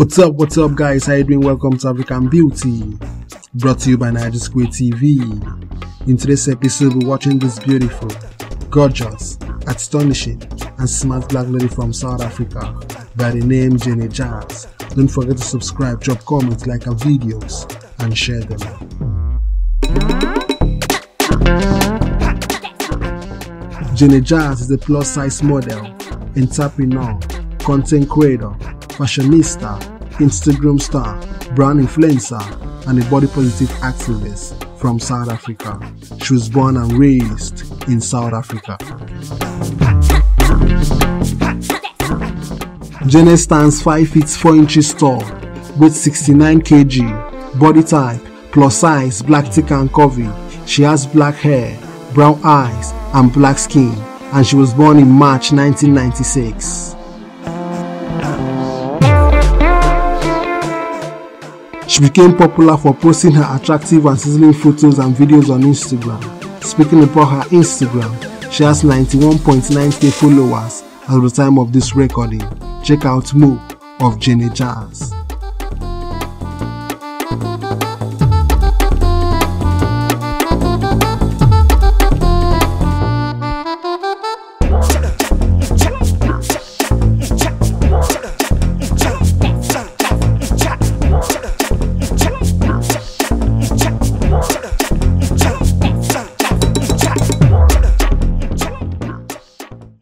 What's up, what's up, guys? How you doing? Welcome to African Beauty, brought to you by Naija Square TV. In today's episode, we're watching this beautiful, gorgeous, astonishing, and smart black lady from South Africa by the name Jenae Jas. Don't forget to subscribe, drop comments, like our videos, and share them. Jenae Jas is a plus size model, entrepreneur, content creator, fashionista, Instagram star, brand influencer, and a body positive activist from South Africa. She was born and raised in South Africa. Jenae stands 5 feet 4 inches tall, weight 69 kg, body type, plus size, black thick and curvy. She has black hair, brown eyes, and black skin, and she was born in March 1996. Became popular for posting her attractive and sizzling photos and videos on Instagram. Speaking about her Instagram, she has 91.9k followers at the time of this recording. Check out more of Jenny Jazz.